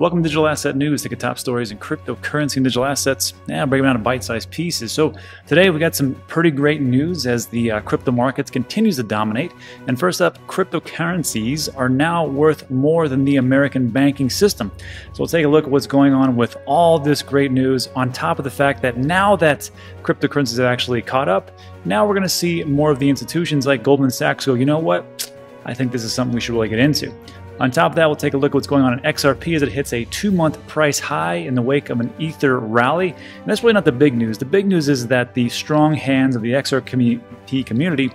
Welcome to Digital Asset News, take a top stories in cryptocurrency and digital assets, and break them down to bite-sized pieces. So today we got some pretty great news as the uh, crypto markets continues to dominate. And first up, cryptocurrencies are now worth more than the American banking system. So we'll take a look at what's going on with all this great news on top of the fact that now that cryptocurrencies have actually caught up, now we're going to see more of the institutions like Goldman Sachs go, you know what? I think this is something we should really get into. On top of that, we'll take a look at what's going on in XRP as it hits a two month price high in the wake of an Ether rally. And that's really not the big news. The big news is that the strong hands of the XRP community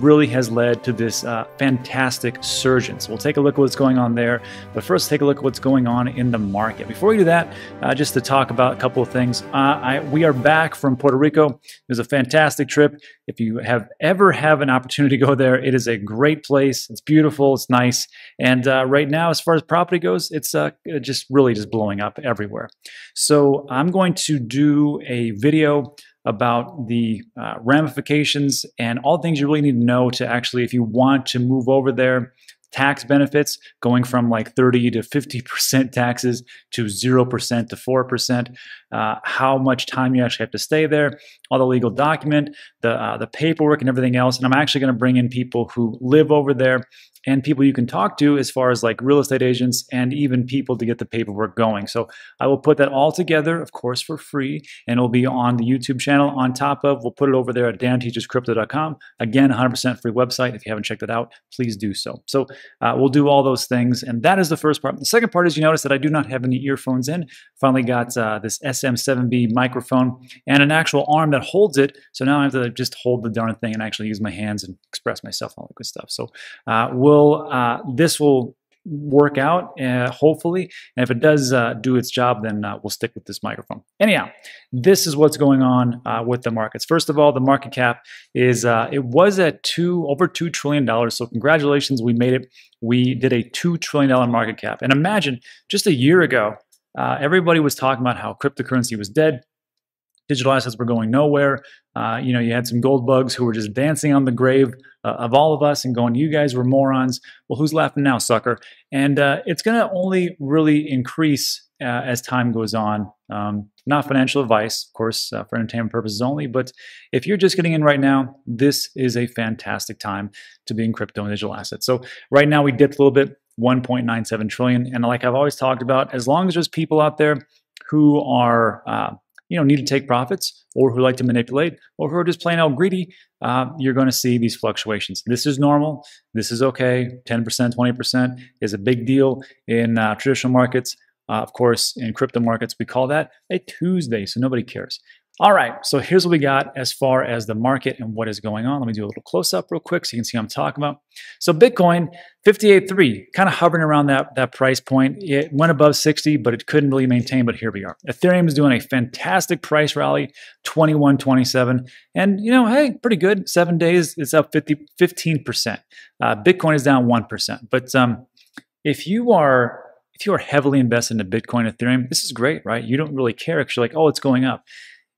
really has led to this uh, fantastic surgence. We'll take a look at what's going on there, but first take a look at what's going on in the market. Before we do that, uh, just to talk about a couple of things. Uh, I, we are back from Puerto Rico. It was a fantastic trip. If you have ever have an opportunity to go there, it is a great place. It's beautiful. It's nice. And uh, right now, as far as property goes, it's uh, just really just blowing up everywhere. So I'm going to do a video about the uh, ramifications and all the things you really need to know to actually, if you want to move over there, tax benefits going from like 30 to 50% taxes to 0% to 4%, uh, how much time you actually have to stay there, all the legal document, the, uh, the paperwork, and everything else. And I'm actually going to bring in people who live over there and people you can talk to as far as like real estate agents and even people to get the paperwork going. So I will put that all together, of course, for free, and it'll be on the YouTube channel on top of, we'll put it over there at danteachescrypto.com. Again, 100% free website. If you haven't checked it out, please do so. So uh, we'll do all those things. And that is the first part. The second part is you notice that I do not have any earphones in. Finally got uh, this SM7B microphone and an actual arm that holds it. So now I have to just hold the darn thing and actually use my hands and express myself, all that good stuff. So uh, we'll will uh, this will work out uh, hopefully. And if it does uh, do its job then uh, we'll stick with this microphone. Anyhow this is what's going on uh, with the markets. First of all the market cap is uh, it was at two over two trillion dollars. So congratulations we made it. We did a two trillion dollar market cap. And imagine just a year ago uh, everybody was talking about how cryptocurrency was dead digital assets were going nowhere. Uh, you know, you had some gold bugs who were just dancing on the grave uh, of all of us and going, "You guys were morons." Well, who's laughing now, sucker? And uh, it's going to only really increase uh, as time goes on. Um, not financial advice, of course, uh, for entertainment purposes only. But if you're just getting in right now, this is a fantastic time to be in crypto and digital assets. So right now we dipped a little bit. 1.97 trillion. And like I've always talked about, as long as there's people out there who are uh, you know need to take profits or who like to manipulate or who are just plain out greedy, uh, you're going to see these fluctuations. This is normal. This is okay. 10%, 20% is a big deal in uh, traditional markets. Uh, of course, in crypto markets, we call that a Tuesday, so nobody cares. All right, so here's what we got as far as the market and what is going on. Let me do a little close up real quick so you can see what I'm talking about. So Bitcoin, 58.3, kind of hovering around that, that price point. It went above 60, but it couldn't really maintain, but here we are. Ethereum is doing a fantastic price rally, 21.27. And, you know, hey, pretty good. Seven days, it's up 50, 15%. Uh, Bitcoin is down 1%. But um, if you are if you are heavily invested into Bitcoin, Ethereum, this is great, right? You don't really care because you're like, oh, it's going up.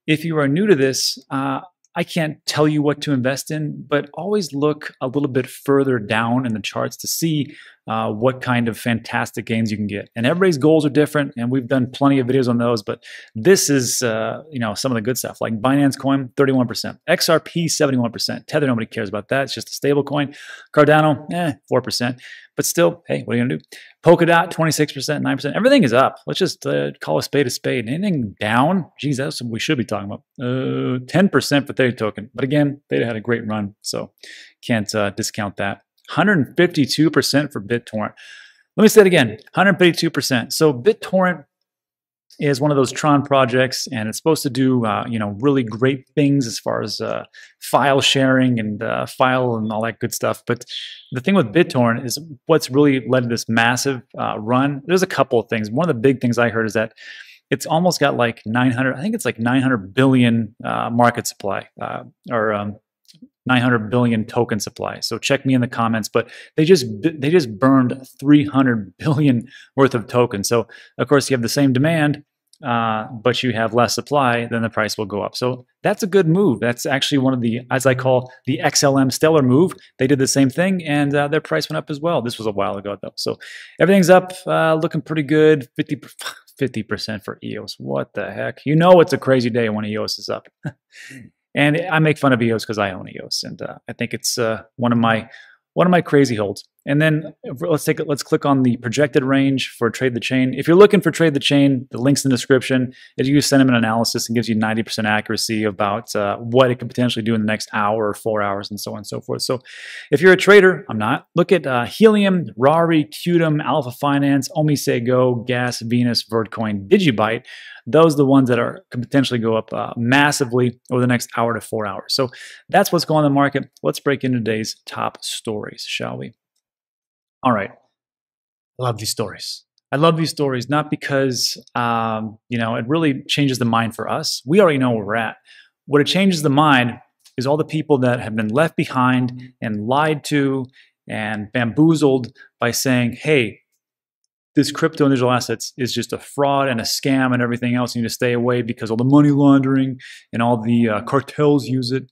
If you are new to this, uh, I can't tell you what to invest in, but always look a little bit further down in the charts to see uh, what kind of fantastic gains you can get. And everybody's goals are different, and we've done plenty of videos on those. But this is, uh, you know, some of the good stuff like Binance Coin, 31%, XRP, 71%, Tether, nobody cares about that. It's just a stable coin. Cardano, eh, 4%. But still, hey, what are you gonna do? Polkadot, 26%, 9%. Everything is up. Let's just uh, call a spade a spade. Anything down? Geez, that's what we should be talking about. Uh, 10% for Theta token. But again, Theta had a great run, so can't uh, discount that. 152% for BitTorrent. Let me say it again 152%. So BitTorrent is one of those Tron projects, and it's supposed to do uh, you know really great things as far as uh, file sharing and uh, file and all that good stuff. But the thing with BitTorrent is what's really led to this massive uh, run. There's a couple of things. One of the big things I heard is that it's almost got like 900. I think it's like 900 billion uh, market supply uh, or um, 900 billion token supply. So check me in the comments, but they just they just burned 300 billion worth of tokens. So of course you have the same demand, uh, but you have less supply, then the price will go up. So that's a good move. That's actually one of the, as I call the XLM stellar move. They did the same thing and uh, their price went up as well. This was a while ago though. So everything's up, uh, looking pretty good. 50, 50% for EOS. What the heck? You know it's a crazy day when EOS is up. and I make fun of EOS because I own EOS. And uh, I think it's uh, one of my one of my crazy holds. And then let's take it, let's click on the projected range for trade the chain. If you're looking for trade the chain, the link's in the description. It uses sentiment analysis and gives you 90% accuracy about uh, what it could potentially do in the next hour or four hours and so on and so forth. So if you're a trader, I'm not. Look at uh, Helium, Rari, Qtum, Alpha Finance, OmiseGO, Gas, Venus, Vertcoin, Digibyte. Those are the ones that are can potentially go up uh, massively over the next hour to four hours. So that's what's going on in the market. Let's break into today's top stories, shall we? All right. I love these stories. I love these stories not because um, you know it really changes the mind for us. We already know where we're at. What it changes the mind is all the people that have been left behind and lied to and bamboozled by saying, "Hey, this crypto and digital assets is just a fraud and a scam and everything else. You need to stay away because all the money laundering and all the uh, cartels use it."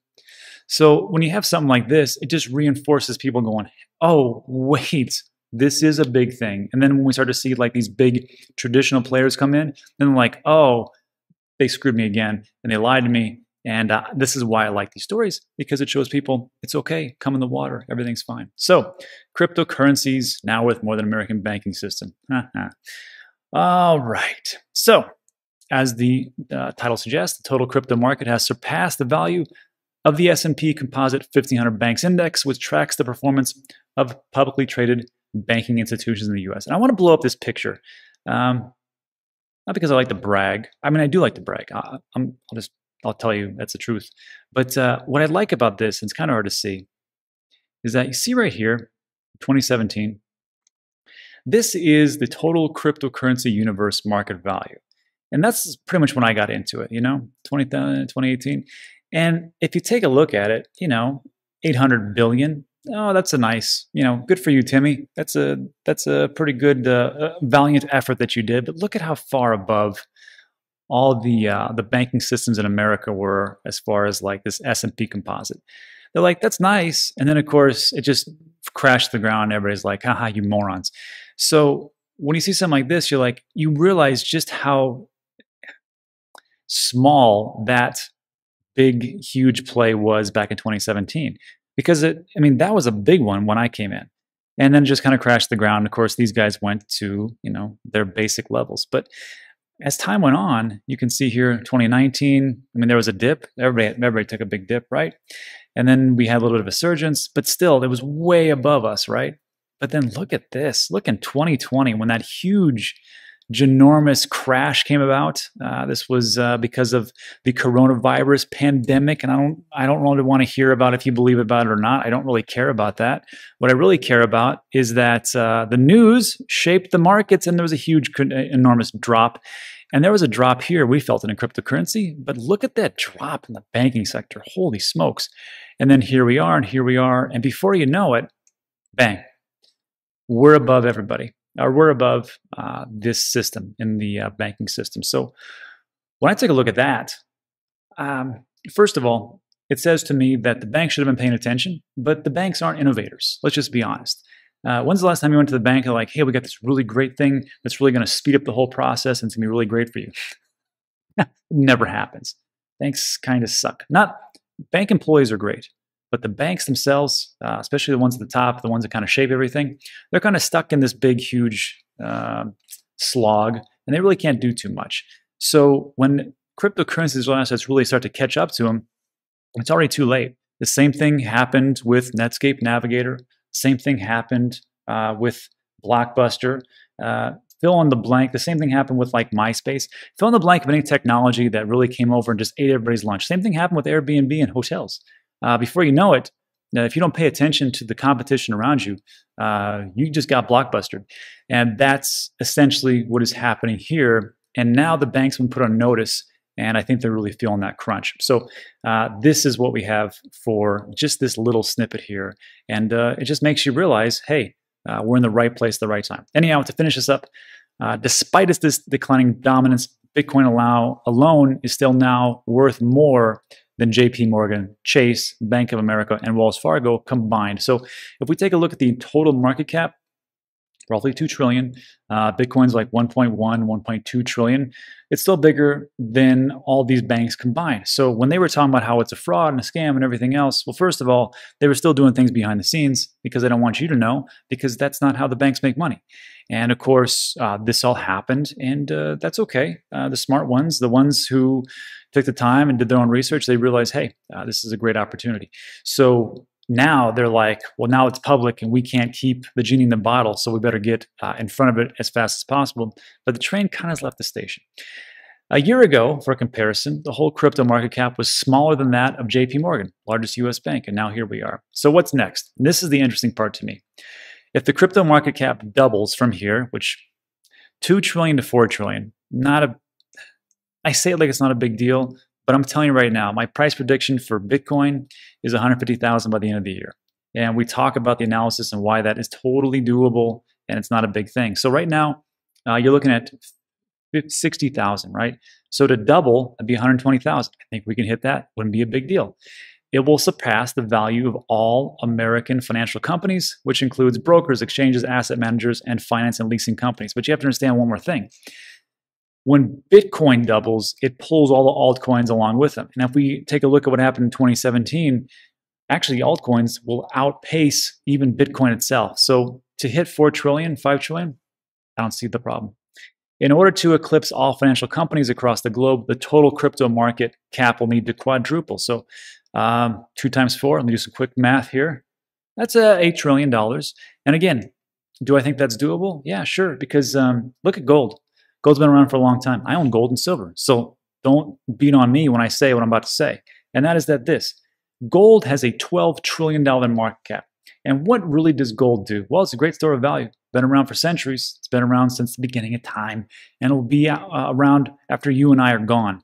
So when you have something like this, it just reinforces people going, oh, wait, this is a big thing. And then when we start to see like these big traditional players come in, then like, oh, they screwed me again and they lied to me. And uh, this is why I like these stories because it shows people it's okay, come in the water, everything's fine. So, cryptocurrencies now with more than American banking system. All right. So, as the uh, title suggests, the total crypto market has surpassed the value of the S&P Composite 1500 Banks Index, which tracks the performance of publicly traded banking institutions in the U.S. And I want to blow up this picture, um, not because I like to brag. I mean, I do like to brag. I, will just I'll tell you that's the truth. But uh, what I like about this, and it's kind of hard to see, is that you see right here, 2017. This is the total cryptocurrency universe market value. And that's pretty much when I got into it, you know, 20, 2018. And if you take a look at it, you know, 800 billion. Oh, that's a nice, you know, good for you, Timmy. That's a that's a pretty good, uh, uh, valiant effort that you did. But look at how far above all the uh, the banking systems in America were as far as like this S and P composite. They're like, that's nice, and then of course it just crashed the ground. Everybody's like, haha, you morons. So when you see something like this, you're like, you realize just how small that big, huge play was back in 2017. Because it, I mean, that was a big one when I came in. And then just kind of crashed the ground. Of course, these guys went to, you know, their basic levels. But as time went on, you can see here 2019, I mean, there was a dip. Everybody, everybody took a big dip, right? And then we had a little bit of a surgence, but still, it was way above us, right? But then look at this. Look in 2020 when that huge ginormous crash came about. Uh, this was uh, because of the coronavirus pandemic, and I don't I don't really want to hear about if you believe about it or not. I don't really care about that. What I really care about is that uh, the news shaped the markets, and there was a huge, enormous drop. And there was a drop here. We felt it in cryptocurrency, but look at that drop in the banking sector. Holy smokes! And then here we are, and here we are, and before you know it, bang, we're above everybody or we're above uh, this system in the uh, banking system. So when I take a look at that, um, first of all, it says to me that the bank should have been paying attention, but the banks aren't innovators. Let's just be honest. Uh, when's the last time you went to the bank and like, hey, we got this really great thing that's really going to speed up the whole process and it's going to be really great for you? never happens. Banks kind of suck. Not bank employees are great. But the banks themselves, uh, especially the ones at the top, the ones that kind of shape everything, they're kind of stuck in this big, huge uh, slog, and they really can't do too much. So when cryptocurrencies or assets really start to catch up to them, it's already too late. The same thing happened with Netscape Navigator. Same thing happened uh, with Blockbuster. Uh, fill in the blank. The same thing happened with like MySpace. Fill in the blank of any technology that really came over and just ate everybody's lunch. Same thing happened with Airbnb and hotels uh, before you know it, uh, if you don't pay attention to the competition around you, uh, you just got blockbustered. And that's essentially what is happening here. And now the banks have been put on notice, and I think they're really feeling that crunch. So uh, this is what we have for just this little snippet here. And uh, it just makes you realize, hey, uh, we're in the right place at the right time. Anyhow, to finish this up, uh, despite this declining dominance, Bitcoin allow, alone is still now worth more than JP Morgan, Chase, Bank of America, and Wells Fargo combined. So if we take a look at the total market cap, roughly 2 trillion. Uh, Bitcoin's like 1.1, 1.2 trillion. It's still bigger than all these banks combined. So when they were talking about how it's a fraud and a scam and everything else, well, first of all, they were still doing things behind the scenes because they don't want you to know because that's not how the banks make money. And of course, uh, this all happened, and uh, that's okay. Uh, the smart ones, the ones who took the time and did their own research, they realized, hey, uh, this is a great opportunity. So now they're like, well, now it's public and we can't keep the genie in the bottle, so we better get uh, in front of it as fast as possible. But the train kind of left the station. A year ago, for comparison, the whole crypto market cap was smaller than that of JP Morgan, largest US bank, and now here we are. So what's next? And this is the interesting part to me. If the crypto market cap doubles from here, which 2 trillion to 4 trillion, not a I say it like it's not a big deal, but I'm telling you right now, my price prediction for Bitcoin is 150,000 by the end of the year. And we talk about the analysis and why that is totally doable and it's not a big thing. So right now, uh, you're looking at 60,000, right? So to double, it'd be 120,000. I think we can hit that. Wouldn't be a big deal. It will surpass the value of all American financial companies, which includes brokers, exchanges, asset managers, and finance and leasing companies. But you have to understand one more thing when Bitcoin doubles, it pulls all the altcoins along with them. And if we take a look at what happened in 2017, actually altcoins will outpace even Bitcoin itself. So to hit 4 trillion, 5 trillion, I don't see the problem. In order to eclipse all financial companies across the globe, the total crypto market cap will need to quadruple. So um, two times four, let me do some quick math here. That's uh, $8 trillion. And again, do I think that's doable? Yeah, sure. Because um, look at gold. Gold's been around for a long time. I own gold and silver. So don't beat on me when I say what I'm about to say. And that is that this gold has a $12 trillion market cap. And what really does gold do? Well, it's a great store of value. Been around for centuries. It's been around since the beginning of time, and it'll be uh, around after you and I are gone.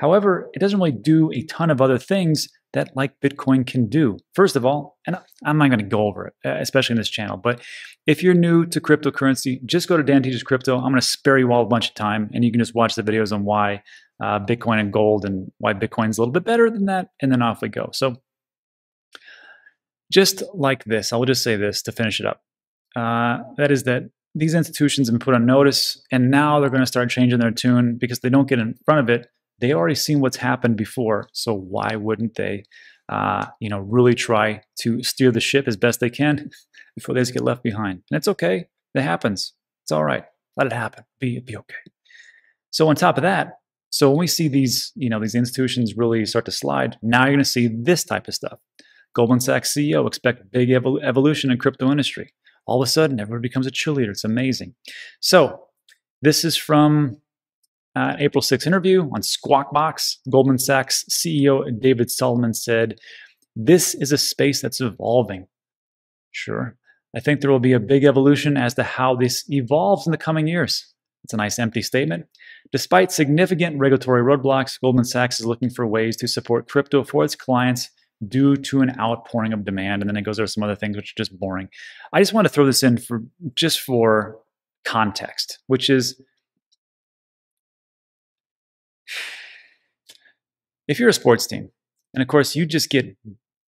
However, it doesn't really do a ton of other things that like Bitcoin can do. First of all, and I'm not going to go over it, especially in this channel, but if you're new to cryptocurrency, just go to Dan Teaches Crypto. I'm going to spare you all a bunch of time and you can just watch the videos on why uh, Bitcoin and gold and why Bitcoin's a little bit better than that. And then off we go. So just like this, I'll just say this to finish it up. Uh, that is that these institutions have been put on notice and now they're going to start changing their tune because they don't get in front of it they already seen what's happened before. So why wouldn't they, uh, you know, really try to steer the ship as best they can before they just get left behind? And it's okay. It happens. It's all right. Let it happen. Be be okay. So on top of that, so when we see these, you know, these institutions really start to slide, now you're going to see this type of stuff. Goldman Sachs CEO expect big evol- evolution in crypto industry. All of a sudden, everyone becomes a cheerleader. It's amazing. So this is from uh, April 6 interview on Squawk Box, Goldman Sachs CEO David Solomon said, This is a space that's evolving. Sure. I think there will be a big evolution as to how this evolves in the coming years. It's a nice empty statement. Despite significant regulatory roadblocks, Goldman Sachs is looking for ways to support crypto for its clients due to an outpouring of demand. And then it goes over some other things which are just boring. I just want to throw this in for just for context, which is if you're a sports team, and of course you just get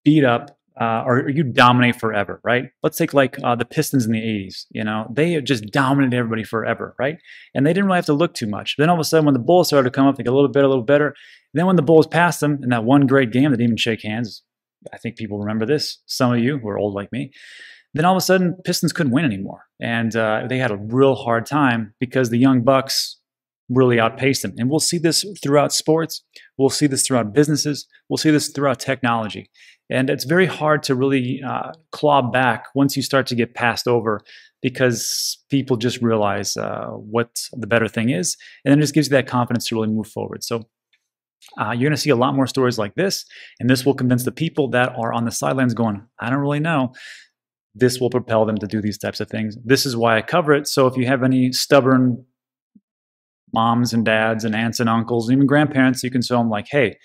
beat up uh, or, you dominate forever, right? Let's take like uh, the Pistons in the 80s, you know, they just dominated everybody forever, right? And they didn't really have to look too much. Then all of a sudden, when the Bulls started to come up, they get a little bit, a little better. And then when the Bulls passed them in that one great game, they didn't even shake hands. I think people remember this. Some of you who are old like me. Then all of a sudden, Pistons couldn't win anymore, and uh, they had a real hard time because the young Bucks really outpace them. And we'll see this throughout sports. We'll see this throughout businesses. We'll see this throughout technology. And it's very hard to really uh, claw back once you start to get passed over because people just realize uh, what the better thing is. And then it just gives you that confidence to really move forward. So uh, you're going to see a lot more stories like this. And this will convince the people that are on the sidelines going, I don't really know. This will propel them to do these types of things. This is why I cover it. So if you have any stubborn moms and dads and aunts and uncles, and even grandparents, you can show them like, hey,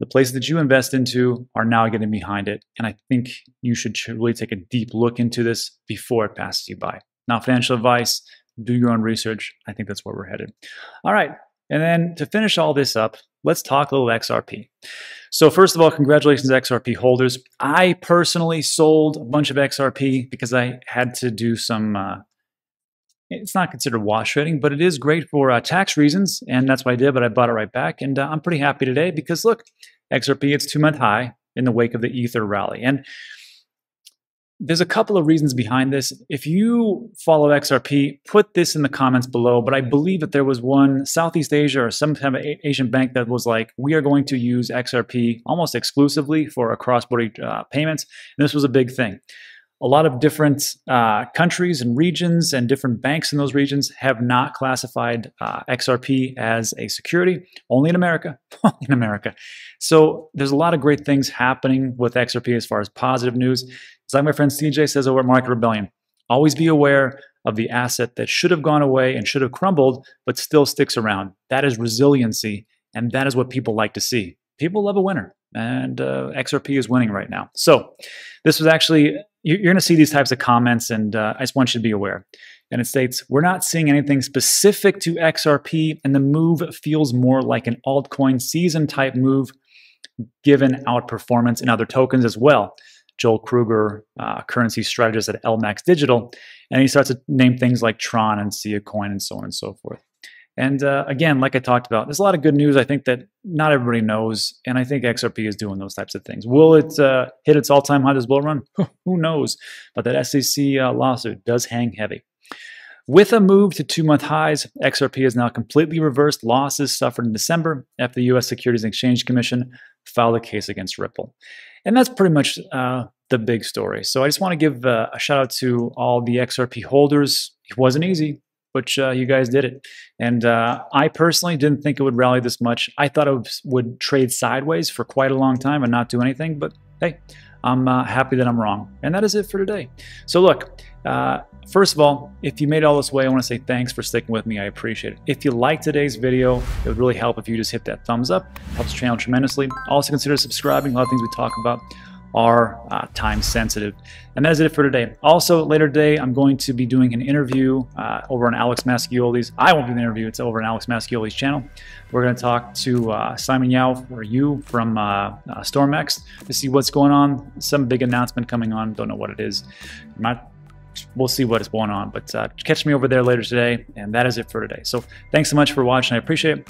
the places that you invest into are now getting behind it. And I think you should really take a deep look into this before it passes you by. Not financial advice, do your own research. I think that's where we're headed. All right. And then to finish all this up, let's talk a little XRP. So first of all, congratulations XRP holders. I personally sold a bunch of XRP because I had to do some, uh, it's not considered wash trading, but it is great for uh, tax reasons. And that's what I did, but I bought it right back. And uh, I'm pretty happy today because look, XRP, it's two month high in the wake of the Ether rally. And there's a couple of reasons behind this. If you follow XRP, put this in the comments below. But I believe that there was one Southeast Asia or some kind of Asian bank that was like, we are going to use XRP almost exclusively for a cross-border uh, payments. And this was a big thing. A lot of different uh, countries and regions and different banks in those regions have not classified uh, XRP as a security, only in America, only in America. So there's a lot of great things happening with XRP as far as positive news. It's like my friend CJ says over at Market Rebellion always be aware of the asset that should have gone away and should have crumbled, but still sticks around. That is resiliency, and that is what people like to see. People love a winner, and uh, XRP is winning right now. So, this was actually, you're going to see these types of comments, and uh, I just want you to be aware. And it states, We're not seeing anything specific to XRP, and the move feels more like an altcoin season type move given outperformance in other tokens as well. Joel Kruger, uh, currency strategist at LMAX Digital, and he starts to name things like Tron and Sia Coin and so on and so forth. And uh, again, like I talked about, there's a lot of good news I think that not everybody knows, and I think XRP is doing those types of things. Will it uh, hit its all-time high this bull run? Who knows? But that SEC uh, lawsuit does hang heavy. With a move to two month highs, XRP has now completely reversed losses suffered in December after the US Securities and Exchange Commission filed a case against Ripple. And that's pretty much uh, the big story. So I just want to give uh, a shout out to all the XRP holders. It wasn't easy, but uh, you guys did it. And uh, I personally didn't think it would rally this much. I thought it would trade sideways for quite a long time and not do anything. But hey, I'm uh, happy that I'm wrong. And that is it for today. So look, uh, first of all, if you made it all this way, I want to say thanks for sticking with me. I appreciate it. If you liked today's video, it would really help if you just hit that thumbs up. Helps the channel tremendously. Also consider subscribing. A lot of things we talk about are uh, time sensitive. And that is it for today. Also, later today, I'm going to be doing an interview uh, over on Alex Mashinsky's. I won't do the interview, it's over on Alex Mashinsky's channel. We're going to talk to uh, Simon Yao, or you, from uh, uh, StormX to see what's going on. Some big announcement coming on. Don't know what it is. Not we'll see what is going on. But uh, catch me over there later today. And that is it for today. So thanks so much for watching. I appreciate it.